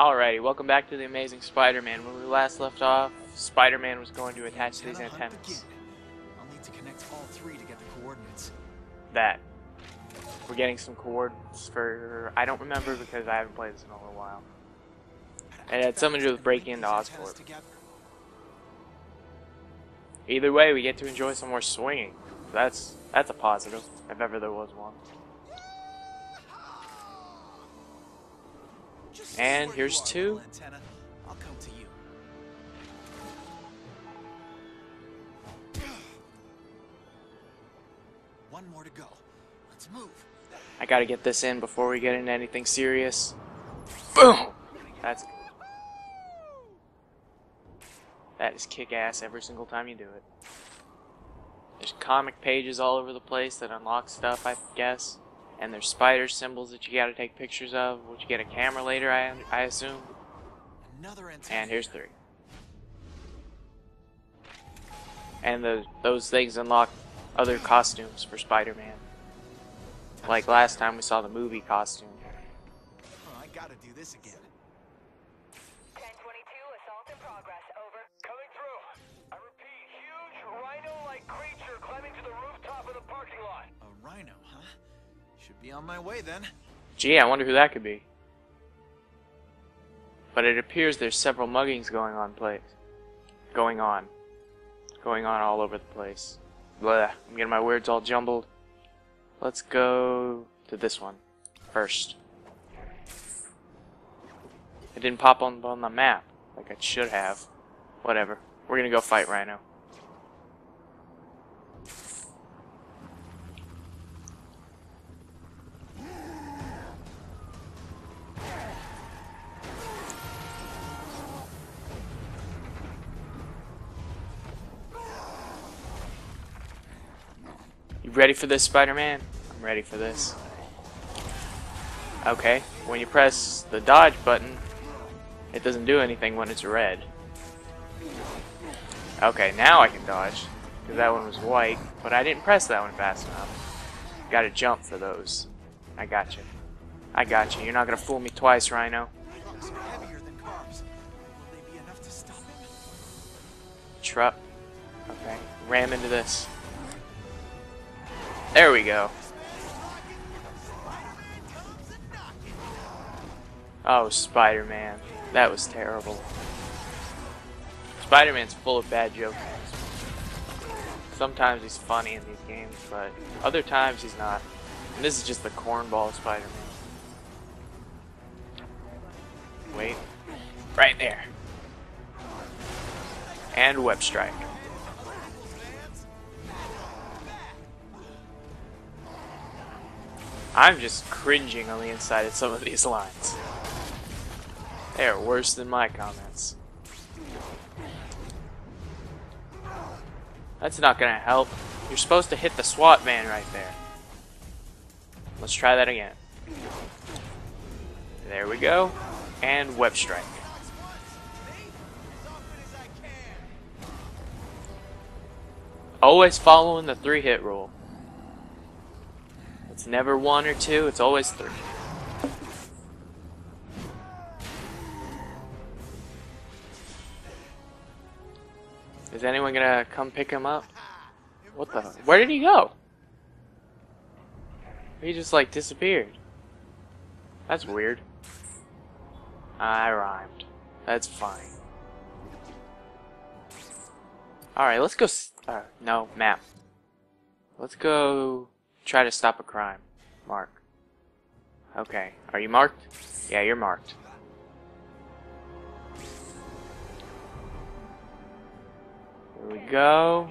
Alrighty, welcome back to the Amazing Spider-Man. When we last left off, Spider-Man was going to attach these antennas. I'll need to connect all three to get the coordinates. That. We're getting some coordinates for... I don't remember because I haven't played this in a little while. It had something to do with breaking into Oscorp. Either way, we get to enjoy some more swinging. That's that's a positive, if ever there was one. And here's two. I'll come to you. One more to go. Let's move. I gotta get this in before we get into anything serious. Boom! That's That is kick ass every single time you do it. There's comic pages all over the place that unlock stuff, I guess. And there's spider symbols that you gotta take pictures of, which you get a camera later, I, I assume. Another antenna. And here's three. And the, those things unlock other costumes for Spider-Man. Like last time we saw the movie costume. Oh, I gotta do this again. 1022, assault in progress, over. Coming through. I repeat, huge rhino-like creature climbing to the rooftop of the parking lot. A rhino, huh? Be on my way then. Gee, I wonder who that could be. But it appears there's several muggings going on place. Going on. Going on all over the place. Blah, I'm getting my words all jumbled. Let's go to this one first. It didn't pop on, on the map like it should have. Whatever. We're gonna go fight Rhino. You ready for this, Spider-Man? I'm ready for this. Okay, when you press the dodge button, it doesn't do anything when it's red. Okay, now I can dodge, because that one was white, but I didn't press that one fast enough. Gotta jump for those. I got you. I got you. You're not gonna fool me twice, Rhino. Truck. Okay, ram into this. There we go. Oh, Spider-Man. That was terrible. Spider-Man's full of bad jokes. Sometimes he's funny in these games, but other times he's not. And this is just the cornball Spider-Man. Wait. Right there. And Web Strike. I'm just cringing on the inside at some of these lines. They are worse than my comments. That's not gonna help. You're supposed to hit the SWAT van right there. Let's try that again. There we go. And Web Strike. Always following the three hit rule. It's never one or two, it's always three. Is anyone gonna come pick him up? What the? Where did he go? He just like disappeared. That's weird. I rhymed. That's fine. Alright, let's go. Uh, no, map. Let's go try to stop a crime. Mark. Okay. Are you marked? Yeah, you're marked. Here we go.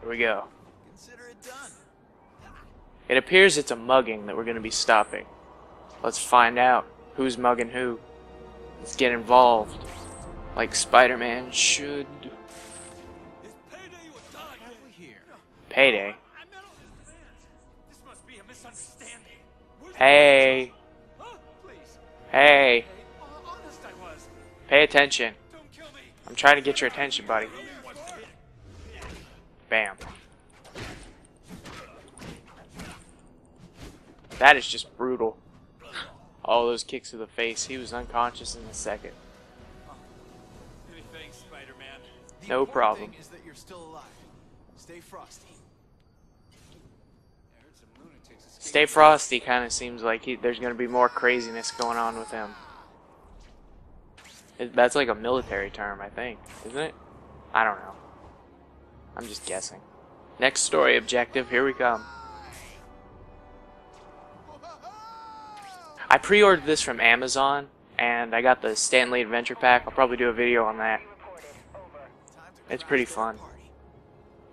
Here we go. Consider it done. It appears it's a mugging that we're going to be stopping. Let's find out who's mugging who. Let's get involved. Like Spider-Man should. Payday misunderstanding. Hey. Huh? Please. Hey. Hon- Honest I was. Pay attention. Don't kill me. I'm trying to get your attention, buddy. Bam. That is just brutal. All those kicks to the face. He was unconscious in a second. Many thanks, Spider-Man. The No problem. thing is that you're still alive. Stay frosty. I heard some lunatics escaped Stay Frosty kind of seems like he, there's going to be more craziness going on with him. It, that's like a military term, I think, isn't it? I don't know. I'm just guessing. Next story objective, here we come. I pre-ordered this from Amazon, and I got the Stan Lee Adventure Pack. I'll probably do a video on that. It's pretty fun.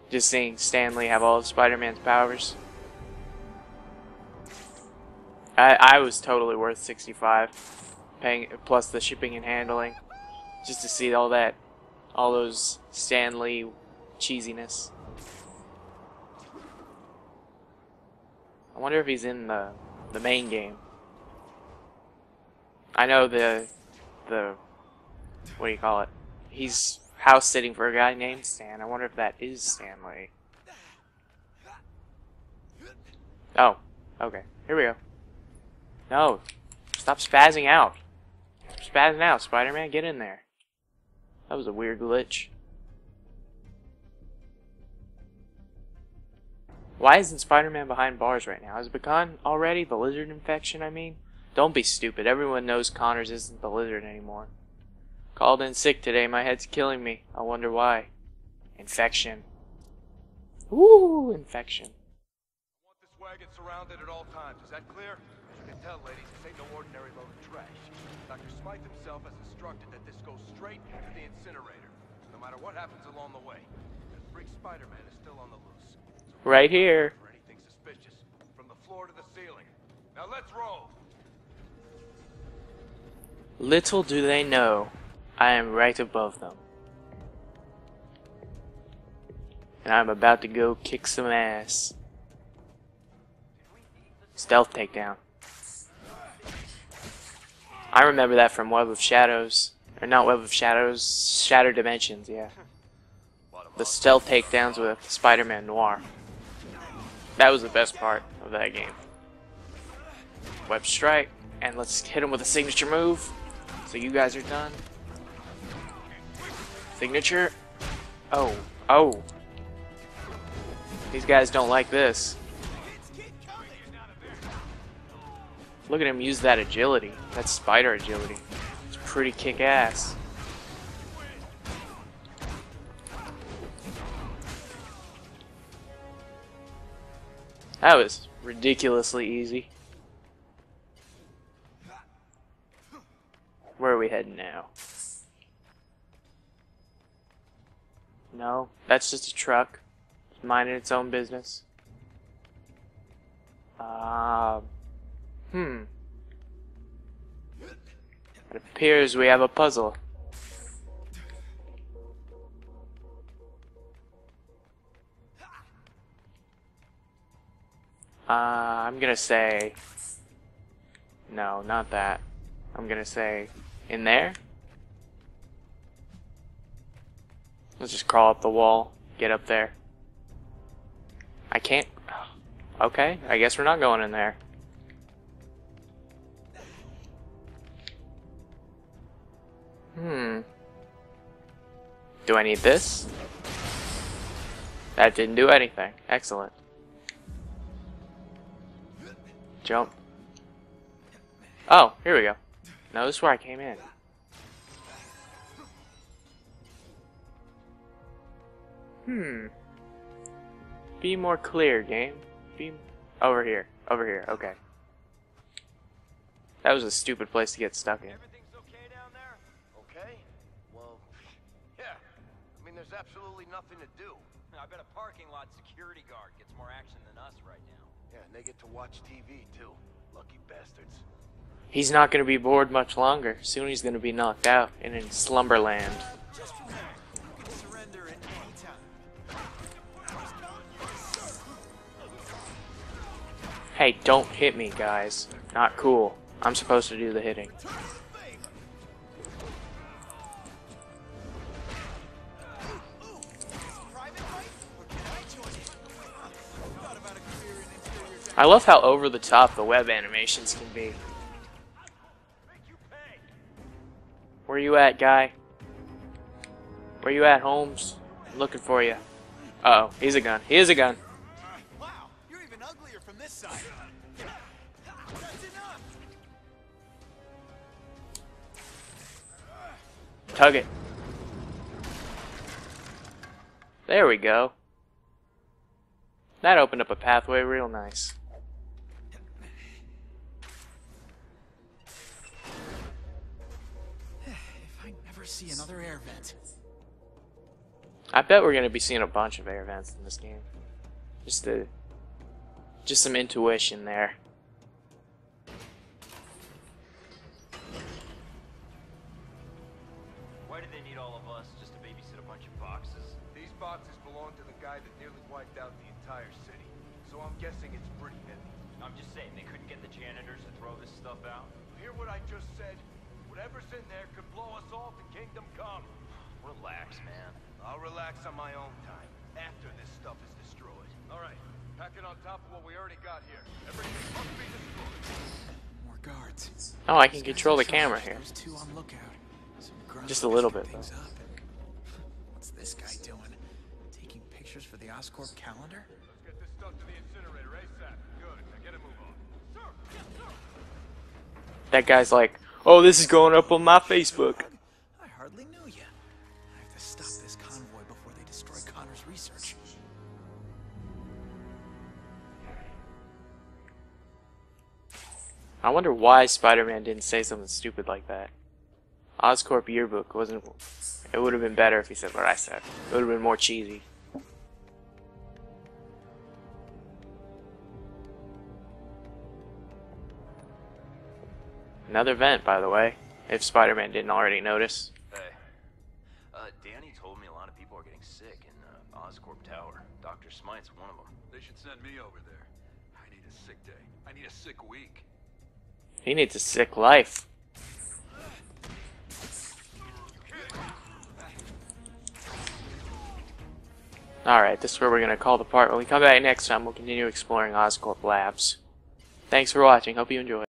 Just seeing Stan Lee have all of Spider-Man's powers. I I was totally worth 65, paying plus the shipping and handling, just to see all that, all those Stan Lee cheesiness. I wonder if he's in the the main game. I know the the what do you call it? He's house sitting for a guy named Stan. I wonder if that is Stan Lee. Oh, okay. Here we go. No, stop spazzing out. Spazzing out, Spider-Man. Get in there. That was a weird glitch. Why isn't Spider-Man behind bars right now? Has it begun already? The lizard infection, I mean? Don't be stupid. Everyone knows Connors isn't the lizard anymore. Called in sick today. My head's killing me. I wonder why. Infection. Ooh, infection. Wagon surrounded at all times. Is that clear? As you can tell, ladies, this ain't no ordinary load of trash. Dr. Smythe himself has instructed that this goes straight to the incinerator, no matter what happens along the way. That freak Spider-Man is still on the loose. So Right here. For anything suspicious, from the floor to the ceiling. Now let's roll. Little do they know, I am right above them. And I'm about to go kick some ass. Stealth takedown. I remember that from Web of Shadows. Or not Web of Shadows, Shattered Dimensions, yeah. The stealth takedowns with Spider-Man Noir. That was the best part of that game. Web Strike, and let's hit him with a signature move. So you guys are done. Signature. Oh, oh. These guys don't like this. Look at him use that agility. That spider agility. It's pretty kick ass. That was ridiculously easy. Where are we heading now? No, that's just a truck. It's minding its own business. Uh, hmm. It appears we have a puzzle. Uh, I'm gonna say. No, not that. I'm gonna say in there. Let's just crawl up the wall, get up there. I can't. Okay, I guess we're not going in there. Hmm. Do I need this? That didn't do anything. Excellent. Jump. Oh, here we go. No, this is where I came in. Hmm. Be more clear, game. Be over here. Over here. Okay. That was a stupid place to get stuck in. There's absolutely nothing to do. I bet a parking lot security guard gets more action than us right now. Yeah, and they get to watch TV, too. Lucky bastards. He's not going to be bored much longer. Soon he's going to be knocked out and in slumberland. Just remember, you can surrender at any time. Hey, don't hit me, guys. Not cool. I'm supposed to do the hitting. I love how over the top the web animations can be. Where you at, guy? Where you at, Holmes? I'm looking for you. Uh oh, he's a gun. He is a gun. Wow, you're even uglier from this side. Tug it. There we go. That opened up a pathway real nice. If never see another air vent. I bet we're gonna be seeing a bunch of air vents in this game. Just a, just some intuition there. Why do they need all of us just to babysit a bunch of boxes? These boxes belong to the guy that nearly wiped out the entire city. So I'm guessing it's pretty heavy. I'm just saying, they couldn't get the janitors to throw this stuff out? Hear what I just said? Whatever's in there could blow us all to kingdom come. Relax, man. I'll relax on my own time, after this stuff is destroyed. All right, pack it on top of what we already got here. Everything must be destroyed. More guards. Oh, I can These control the camera here. There's two on lookout. Just a little bit, things though. What's this guy doing? Taking pictures for the Oscorp calendar? Let's get this stuff to the incinerator ASAP. Good, now get a move on. Sir, yes, sir. That guy's like, oh, this is going up on my Facebook. I hardly knew you. I have to stop this convoy before they destroy Connors' research. I wonder why Spider-Man didn't say something stupid like that. Oscorp yearbook wasn't. It would have been better if he said what I said. It would have been more cheesy. Another vent, by the way, if Spider-Man didn't already notice. Hey. Uh, Danny told me a lot of people are getting sick in uh, Oscorp Tower. Dr. Smythe's one of them. They should send me over there. I need a sick day. I need a sick week. He needs a sick life. Alright, this is where we're going to call the part. When we come back next time, we'll continue exploring Oscorp Labs. Thanks for watching. Hope you enjoy.